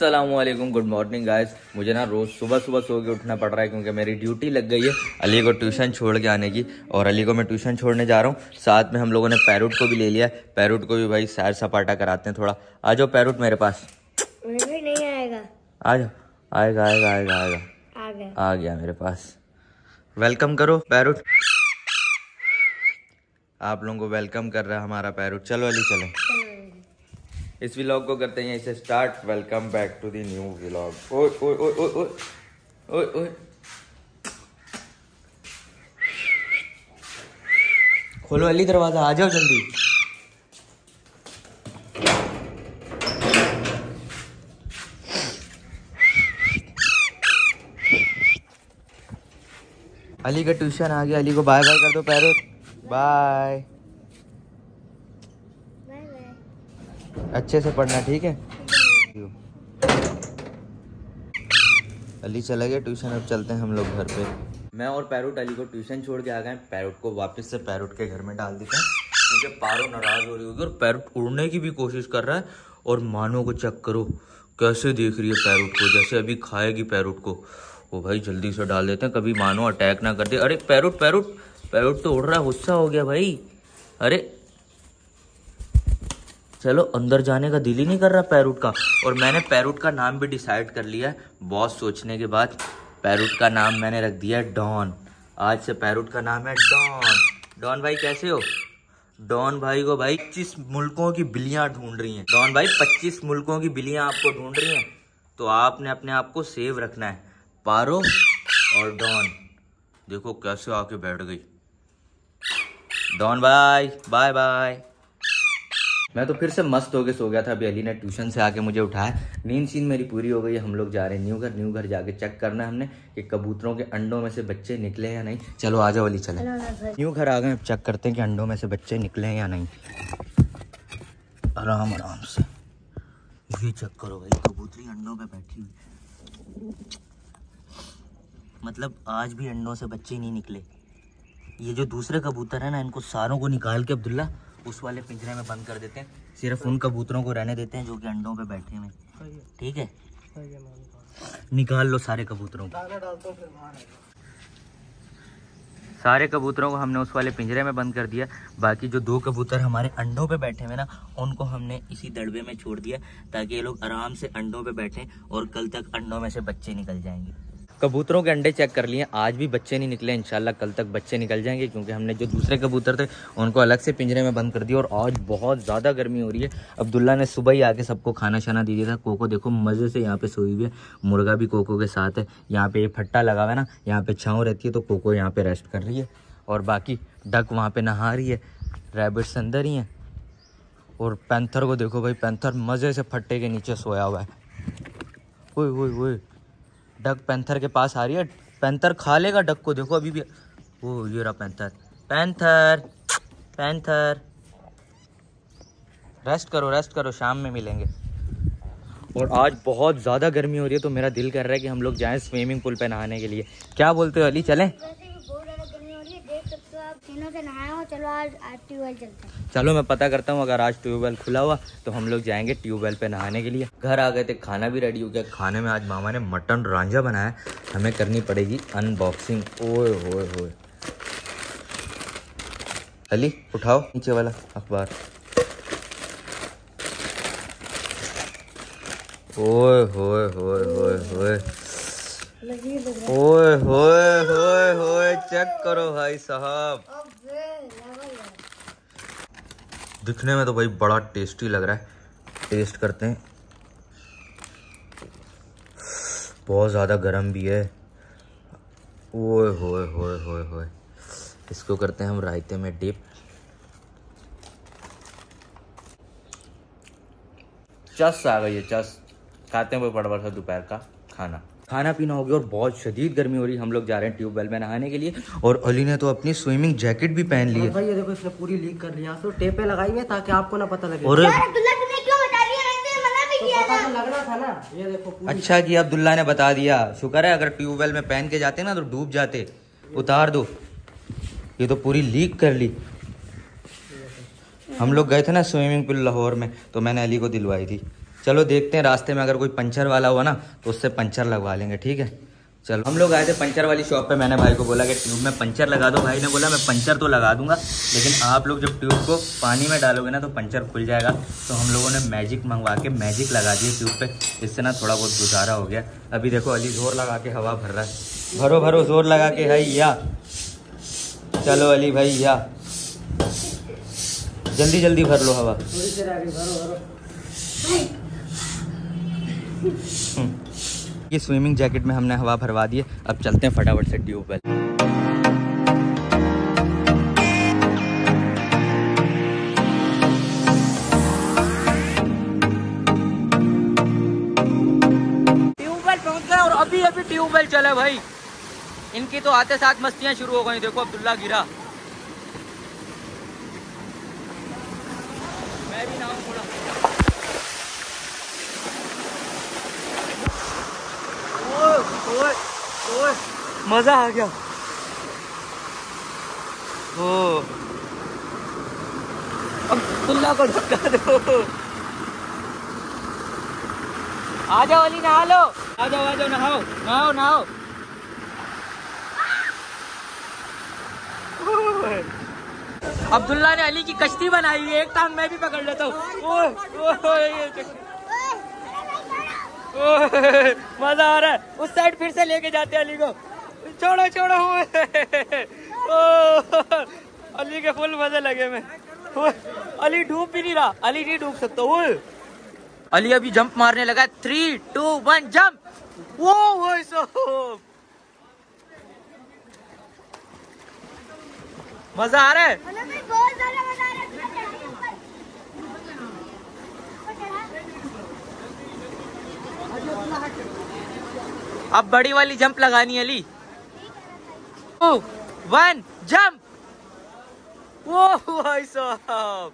Aslam good morning guys मुझे ना रोज सुबह सुबह सो के उठना पड़ रहा है क्योंकि मेरी ड्यूटी लग गई है अली को ट्यूशन छोड़ के आने की और अली को मैं ट्यूशन छोड़ने जा रहा हूँ। साथ में हम लोगों ने पैरूट को भी ले लिया पैरूट को भी भाई सैर सपाटा कराते हैं थोड़ा। आ जाओ पैरूट मेरे पास। नहीं आएगा। आ जाओ। आएगा आएगा आएगा आएगा। आ गया। मेरे पास। वेलकम करो पैरूट आप लोगों को वेलकम कर रहा है हमारा पैरूट चलो अली चलो। इस व्लॉग को करते हैं, इसे start welcome back to the new vlog ओए ओए ओए ओए ओए ओए ओए। खोलो अली दरवाज़ा, आ जाओ जल्दी। अली का ट्यूशन आ गया, अली को बाय बाय कर दो, पैरो। बाय बाय बाय अच्छे से पढ़ना, ठीक है? अली चला गया ट्यूशन, अब चलते हैं हम लोग घर पे। मैं और पैरोट, अली को ट्यूशन छोड़ के आ गए पैरोट को वापस से पैरोट के घर में डाल देते हैं। क्योंकि पारो नाराज़ हो रही होगी और पैरोट उड़ने की भी कोशिश कर रहा है। और मानो को चेक करो, कैसे देख रही है पैरोट को, जैसे अभी खाएगी पैरोट को। वो भाई, जल्दी से डाल देते हैं, कभी मानो अटैक ना कर दे। अरे, पैरोट पैरोट पैरोट तो उड़ रहा है, गुस्सा हो गया भाई। अरे चलो, अंदर जाने का दिल ही नहीं कर रहा पैरूट का। और मैंने पैरूट का नाम भी डिसाइड कर लिया है बहुत सोचने के बाद। पैरूट का नाम मैंने रख दिया है डॉन। आज से पैरूट का नाम है डॉन। डॉन भाई कैसे हो? डॉन भाई को भाई पच्चीस मुल्कों की बिल्लियाँ ढूंढ रही हैं। डॉन भाई, पच्चीस मुल्कों की बिल्लियाँ आपको ढूंढ रही हैं। तो आपने अपने आप को सेव रखना है। पारो और डॉन। देखो कैसे आके बैठ गई। डॉन भाई, बाय बाय। मैं तो फिर से मस्त होके सो गया था। अभी अली ने ट्यूशन से आके मुझे उठाया। नींद सीन मेरी पूरी हो गई। है हम लोग जा रहे हैं न्यू घर। न्यू घर जाके चेक करना है हमने कि कबूतरों के अंडों में से बच्चे निकले या नहीं। चलो आ जाओ अली चले। न्यू घर आ गए। अब चेक करते हैं कि अंडों में से बच्चे निकले हैं या नहीं। आराम आराम से। ये चेक करो भाई कबूतरी अंडों पे बैठी हुई मतलब आज भी अंडों से बच्चे नहीं निकले। ये जो दूसरे कबूतर है ना इनको सारों को निकाल के अब्दुल्ला उस वाले पिंजरे में बंद कर देते हैं। सिर्फ़ उन कबूतरों को रहने देते हैं जो कि अंडों पे बैठे हुए ठीक है? निकाल लो सारे कबूतरों को। सारे कबूतरों को हमने उस वाले पिंजरे में बंद कर दिया। बाकी जो दो कबूतर हमारे अंडों पे बैठे हुए ना उनको हमने इसी दड़बे में छोड़ दिया ताकि ये लोग आराम से अंडों पे बैठें और कल तक अंडों में से बच्चे निकल जाएँगे। कबूतरों के अंडे चेक कर लिए। आज भी बच्चे नहीं निकले, इंशाल्लाह कल तक बच्चे निकल जाएँगे, क्योंकि हमने जो दूसरे कबूतर थे, उनको अलग से पिंजरे में बंद कर दिया और आज बहुत ज़्यादा गर्मी हो रही है। अब्दुल्ला ने सुबह ही आके सबको खाना शाना दे दिया था। कोको देखो, मज़े से यहाँ पे सोई हुई है। मुर्गा भी कोको के साथ है। यहाँ पे फट्टा लगा हुआ है ना, यहाँ पे छाँव रहती है तो कोको यहाँ पे रेस्ट कर रही है। और बाकी डक वहाँ पे नहा रही है। रैबिट्स अंदर ही हैं। और पैंथर को देखो भाई, पैंथर मज़े से फट्टे के नीचे सोया हुआ है। ओए ओए ओए। डक पैंथर के पास आ रही है। पैंथर खा लेगा डक को। देखो अभी भी ओ, ये रहा पैंथर। Panther panther. रेस्ट करो रेस्ट करो, शाम में मिलेंगे। और आज बहुत ज़्यादा गर्मी हो रही है तो मेरा दिल कर रहा है कि हम लोग जाएँ स्विमिंग पूल पे नहाने के लिए। क्या बोलते हो अली? चलें वैसे भी बहुत ज़्यादा गर्मी हो रही है देख सकते हो आप तीनों से नहाए हो चलो आज आज ट्यूबवेल चलते हैं। चलो मैं पता करता हूँ अगर आज ट्यूबवेल खुला हुआ तो हम लोग जाएँगे ट्यूबवेल पे नहाने के लिए। घर आ गए थे खाना भी रेडी हो गया। खाने में आज मामा ने मटन रांझा बनाया। हमें करनी पड़ेगी अनबॉक्सिंग ओए होए होए। अली उठाओ नीचे वाला अखबार। ओए होए होए होए होए। ओए होए होए होए चेक करो भाई साहब है अबे लेवल है दिखने में तो भाई बड़ा टेस्टी लग रहा है। टेस्ट करते हैं। बहुत ज़्यादा गर्म भी है। ओए होए होए होए होए। इसको करते हैं हम रायते में डिप। चस आ गई है चस खाते हैं वो बड़ा सा दोपहर का खाना। खाना पीना हो गया और बहुत शदीद गर्मी हो रही है। हम लोग जा रहे हैं ट्यूबवेल में नहाने के लिए। और अली ने तो अपनी स्विमिंग जैकेट भी पहन ली है। भाई ये देखो इसने पूरी लीक कर लिया तो टेपे लगाई है ताकि आपको ना पता लगे। और अब्दुल्ला तुमने क्यों बता दिया? मैंने तो मना भी तो किया पता तो लगना था ना। देखो अच्छा किया अब्दुल्ला ने बता दिया। शुक्र है अगर ट्यूबवेल में पहन के जाते ना तो डूब जाते। उतार दो। ये तो पूरी लीक कर ली। हम लोग गए थे ना स्विमिंग पूल लाहौर में तो मैंने अली को दिलवाई थी। चलो देखते हैं, रास्ते में अगर कोई पंचर वाला हुआ ना तो उससे पंचर लगवा लेंगे, ठीक है? चलो, हम लोग आए थे पंचर वाली शॉप पे, मैंने भाई को बोला कि ट्यूब में पंचर लगा दो। भाई ने बोला, मैं पंचर तो लगा दूँगा, लेकिन आप लोग जब ट्यूब को पानी में डालोगे ना तो पंचर खुल जाएगा। तो हम लोगों ने मैजिक मंगवा के मैजिक लगा दिए ट्यूब पे। इससे ना थोड़ा बहुत गुजारा हो गया। अभी देखो, अली ज़ोर लगा के हवा भर रहा है। भरो भरो, ज़ोर लगा के, है या। चलो, अली भाई, या। जल्दी जल्दी भर लो हवा थोड़ी देर आगे भरो भरो ये स्विमिंग जैकेट में हमने हवा भरवा दी है। अब चलते हैं फटाफट से ट्यूबवेल अभी अभी ट्यूबवेल चले भाई। इनकी तो आते साथ मस्तियाँ शुरू हो गई, देखो अब्दुल्ला गिरा। मैं भी नाम थोड़ा। मज़ा आ गया। ओ। अब्दुल्ला को धक्का दो। आ जाओ अली नहा लो आ जाओ आ जाओ नहाओ नहाओ। नहाओ अब्दुल्ला ने अली की कश्ती बनाई है एक टांग मैं भी पकड़ लेता हूँ ओए, ओए, ये कश्ती- ओए, मज़ा आ रहा है। उस साइड फिर से लेके जाते हैं अली को। छोड़ो छोड़ो। अली के फुल मज़े लगे में। अली डूब भी नहीं रहा। अली नहीं डूब सकता, ओए। अली अभी जंप मारने लगा थ्री टू वन जंप वो वो, सो। है मज़ा आ रहा है तुम्हें चढ़ाई ऊपर ऊपर चढ़ा अब बड़ी वाली जंप लगानी अली टू वन जंप ओ भाई साहब।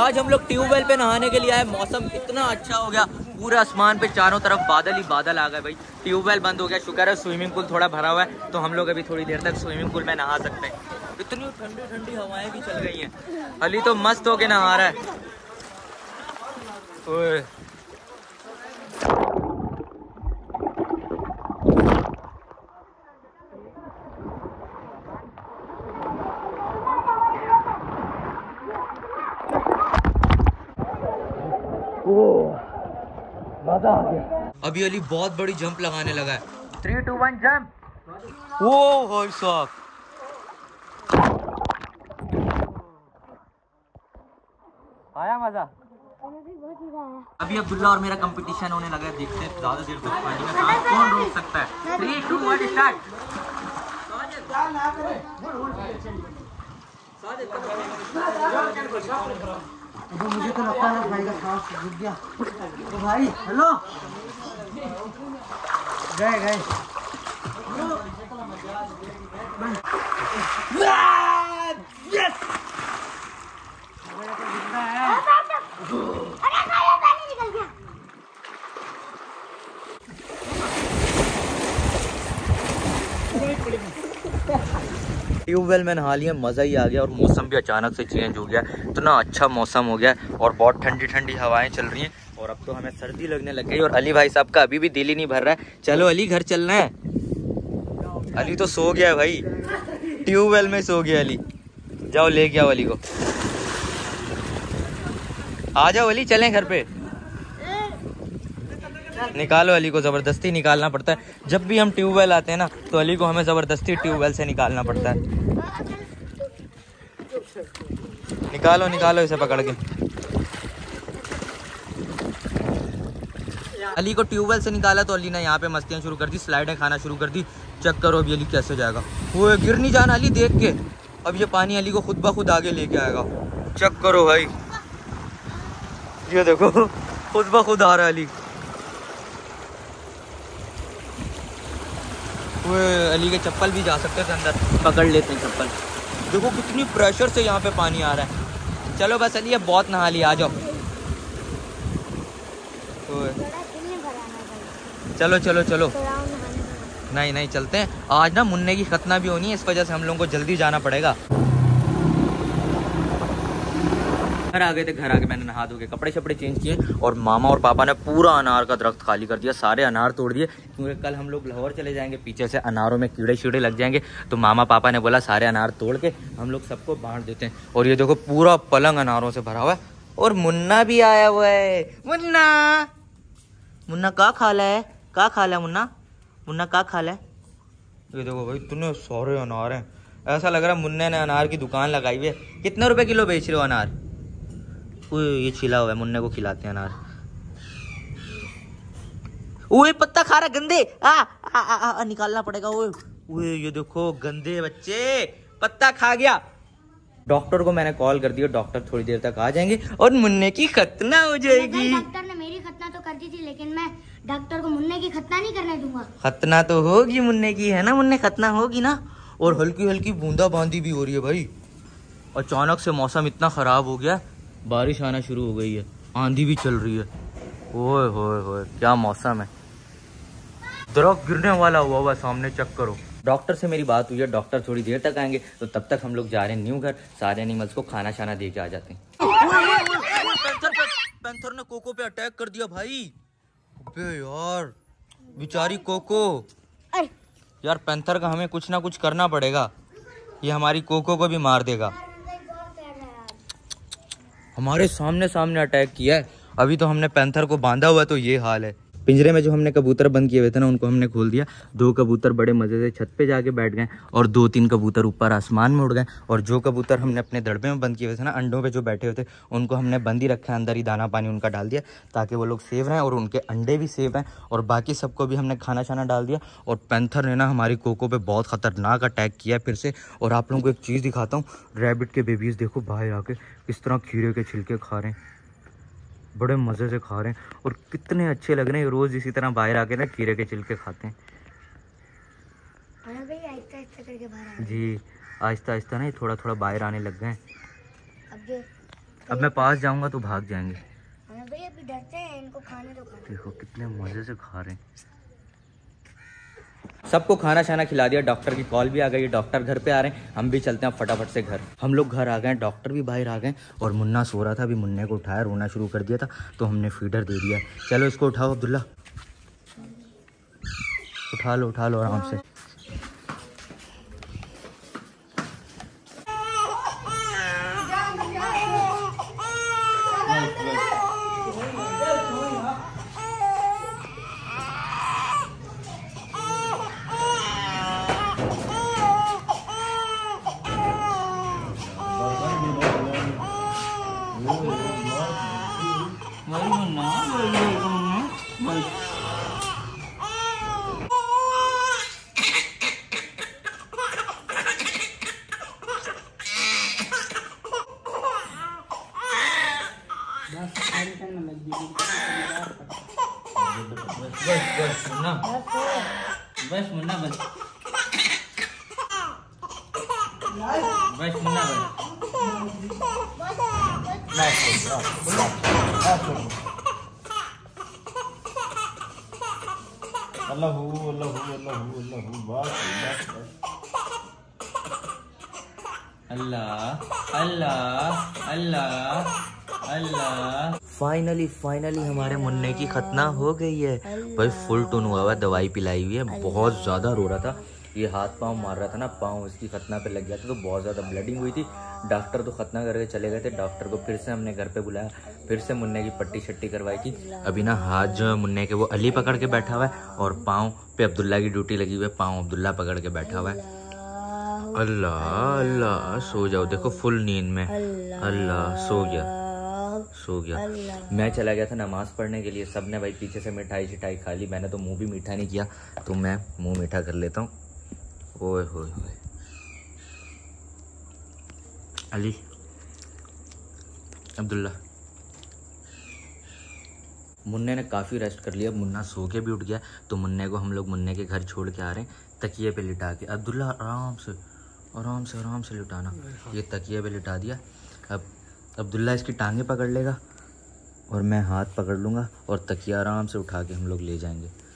आज हम लोग ट्यूबवेल पे नहाने के लिए आए। मौसम इतना अच्छा हो गया। पूरे आसमान पे चारों तरफ़ बादल ही बादल आ गए भाई। ट्यूबवेल बंद हो गया। शुक्र है स्विमिंग पूल थोड़ा भरा हुआ है तो हम लोग अभी थोड़ी देर तक स्विमिंग पूल में नहा सकते हैं। इतनी ठंडी ठंडी हवाएँ भी चल गई हैं। अली तो मस्त होके नहा रहा है। मज़ा आ गया अभी अली बहुत बड़ी जंप लगाने लगा है थ्री टू वन जंप वो भाई साहब आया मज़ा अभी अब्दुल्ला और मेरा कंपटीशन होने लगा है देखते हैं ज़्यादा देर तक पानी में कौन रोक सकता है थ्री टू वन स्टार्ट तो मुझे तो लगता है भाई का सांस रुक गया। तो भाई हेलो गए गए। अरे खाया पानी निकल गया ट्यूबवेल में नहा लिया मज़ा ही आ गया और मौसम भी अचानक से चेंज हो गया। इतना अच्छा मौसम हो गया और बहुत ठंडी ठंडी हवाएँ चल रही हैं और अब तो हमें सर्दी लगने लग गई और अली भाई साहब का अभी भी दिल ही नहीं भर रहा है। चलो अली, घर चलना है। अली तो सो गया भाई। ट्यूबवेल में सो गया अली। जाओ, ले गया अली को। आ जाओ अली, चलें घर पे। निकालो अली को, ज़बरदस्ती निकालना पड़ता है। जब भी हम ट्यूबवेल आते हैं ना तो अली को हमें ज़बरदस्ती ट्यूबवेल से निकालना पड़ता है। निकालो निकालो इसे पकड़ के। अली को ट्यूबवेल से निकाला तो अली ने यहाँ पे मस्तियाँ शुरू कर दी, स्लाइडें खाना शुरू कर दी। चेक करो अभी अली कैसे जाएगा। वो गिर नहीं जाना अली, देख के। अब ये पानी अली को खुद ब खुद आगे लेके आएगा। चेक करो भाई। ये देखो, खुद ब खुद आ रहा है अली। अली के चप्पल भी जा सकते थे अंदर। पकड़ लेते हैं चप्पल। देखो कितनी प्रेशर से यहाँ पे पानी आ रहा है। चलो बस अली, अब बहुत नहा लिया, आ जाओ। चलो चलो चलो। नहीं नहीं, चलते हैं। आज ना मुन्ने की खतना भी होनी है, इस वजह से हम लोगों को जल्दी जाना पड़ेगा। घर आ गए थे, घर आके मैंने नहा धो के कपड़े शपड़े चेंज किए और मामा और पापा ने पूरा अनार का दरख्त खाली कर दिया, सारे अनार तोड़ दिए। क्योंकि कल हम लोग लाहौर चले जाएँगे, पीछे से अनारों में कीड़े शीड़े लग जाएँगे तो मामा पापा ने बोला, सारे अनार तोड़ के हम लोग सबको बांट देते हैं। और ये देखो, पूरा पलंग अनारों से भरा हुआ है और मुन्ना भी आया हुआ है। मुन्ना! मुन्ना का खाला है? का खाला है मुन्ना? मुन्ना का खाला है? ये देखो भाई, इतने सारे अनार हैं। ऐसा लग रहा है मुन्ने ने अनार की दुकान लगाई हुई है। कितने रुपए किलो बेच रहे हो अनार? ओए ये छिला हुआ है मुन्ने को खिलाते हैं अनार। ओए पत्ता खा रहा गंदे। आ आ, आ, आ, आ निकालना पड़ेगा ओए। ओए ये देखो गंदे बच्चे। पत्ता खा गया। डॉक्टर को मैंने कॉल कर दिया डॉक्टर थोड़ी देर तक आ जाएँगे और मुन्ने की खतना हो जाएगी। डॉक्टर ने मेरी खतना तो कर दी थी लेकिन मैं डॉक्टर को मुन्ने की खतना नहीं करने दूँगा। खतना तो होगी मुन्ने की है ना मुन्ने? खतना होगी ना। और हल्की हल्की बूंदा बांदी भी हो रही है भाई। अचानक से मौसम इतना खराब हो गया बारिश आना शुरू हो गई है। आंधी भी चल रही है। ओए होए होए क्या मौसम है। दरख्त गिरने वाला हुआ हुआ सामने चेक करो। डॉक्टर से मेरी बात हुई है डॉक्टर थोड़ी देर तक आएँगे तो तब तक हम लोग जा रहे हैं न्यू घर। सारे एनिमल्स को खाना शाना दे के आ जाते हैं। पैंथर ने कोको पे अटैक कर दिया भाई। अबे यार बेचारी कोको। यार पैंथर का हमें कुछ ना कुछ करना पड़ेगा। ये हमारी कोको को भी मार देगा। हमारे सामने सामने अटैक किया है। अभी तो हमने पैंथर को बांधा हुआ है तो ये हाल है। पिंजरे में जो हमने कबूतर बंद किए हुए थे ना, उनको हमने खोल दिया। दो कबूतर बड़े मज़े से छत पे जाके बैठ गए और दो तीन कबूतर ऊपर आसमान में उड़ गए। और जो कबूतर हमने अपने दड़बे में बंद किए हुए थे ना, अंडों पे जो बैठे हुए थे, उनको हमने बंद ही रखा अंदर ही दाना पानी उनका डाल दिया ताकि वो लोग सेव रहें और उनके अंडे भी सेव हैं और बाकी सबको भी हमने खाना छाना डाल दिया। और पैंथर ने ना हमारी कोको पे बहुत ख़तरनाक अटैक किया फिर से। और आप लोगों को एक चीज़ दिखाता हूँ, रैबिट के बेबीज़ देखो, बाहर आके किस तरह खीरे के छिलके खा रहे हैं। बड़े मज़े से खा रहे हैं और कितने अच्छे लग रहे हैं रोज़ इसी तरह बाहर आके ना खीरे के छिलके खाते हैं। जी आहिस्ता आहिस्ता ना ये थोड़ा थोड़ा बाहर आने लग गए हैं। अब अब मैं पास जाऊँगा तो भाग जाएँगे। भाई अभी डरते इनको खाने दो। देखो कितने मज़े से खा रहे हैं। सबको खाना छाना खिला दिया, डॉक्टर की कॉल भी आ गई, डॉक्टर घर पे आ रहे हैं, हम भी चलते हैं फटाफट से घर। हम लोग घर आ गए, डॉक्टर भी बाहर आ गए और मुन्ना सो रहा था, अभी मुन्ने को उठाया, रोना शुरू कर दिया था तो हमने फीडर दे दिया। चलो इसको उठाओ अब्दुल्ला। उठा लो उठा लो आराम से। Mấy con nó rồi rồi con nó Mày Wes, wes, menang. Wes menang, Wes. Wes menang, Wes. Finally finally हमारे मुन्ने की खतना हो गई है। भाई फुल टून हुआ हुआ दवाई पिलाई हुई है, बहुत ज़्यादा रो रहा था। ये हाथ पाँव मार रहा था ना, पाँव इसकी खतना पे लग गया था तो बहुत ज़्यादा ब्लडिंग हुई थी। डॉक्टर तो खतना करके चले गए थे डॉक्टर को फिर से हमने घर पे बुलाया, फिर से मुन्ने की पट्टी शट्टी करवाई थी। अभी ना हाथ जो है मुन्ने के, वो अली पकड़ के बैठा हुआ है और पाँव पे अब्दुल्ला की ड्यूटी लगी हुई है, पाँव अब्दुल्ला पकड़ के बैठा हुआ है। अल्लाह अल्लाह, सो जाओ, देखो फुल नींद में। अल्लाह, सो गया सो गया। मैं चला गया था नमाज़ पढ़ने के लिए सबने भाई पीछे से मिठाई शिठाई खा ली, मैंने तो मुँह भी मीठा नहीं किया तो मैं मुँह मीठा कर लेता हूँ। ओए, होए अली, अब्दुल्ला। मुन्ने ने काफ़ी रेस्ट कर लिया, मुन्ना सो के भी उठ गया। तो मुन्ने को हम लोग मुन्ने के घर छोड़ के आ रहे हैं। तकिए पे लिटा के। अब्दुल्ला, आराम से आराम से आराम से लिटाना। ये तकिए पे लिटा दिया। अब अब्दुल्ला इसकी टांगे पकड़ लेगा और मैं हाथ पकड़ लूँगा और तकिया आराम से उठा के हम लोग ले जाएँगे।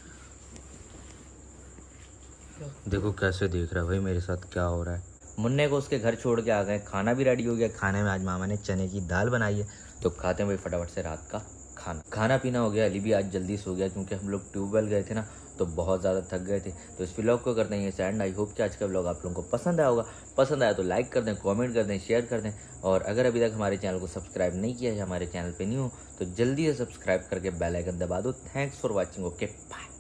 देखो कैसे देख रहा है भाई, मेरे साथ क्या हो रहा है। मुन्ने को उसके घर छोड़ के आ गए, खाना भी रेडी हो गया। खाने में आज मामा ने चने की दाल बनाई है। तो खाते हैं भाई फटाफट से रात का खाना। खाना पीना हो गया, अली भी आज जल्दी सो गया क्योंकि हम लोग ट्यूबवेल गए थे ना तो बहुत ज़्यादा थक गए थे। तो इस व्लॉग को करते हैं ये सेंड आई होप कि आज का व्लॉग आप लोगों को पसंद आया होगा। पसंद आया तो लाइक कर दें कमेंट कर दें शेयर कर दें। और अगर अभी तक हमारे चैनल को सब्सक्राइब नहीं किया है, हमारे चैनल पे नहीं हो तो जल्दी से सब्सक्राइब करके बेल आइकन दबा दो। Thanks for watching okay bye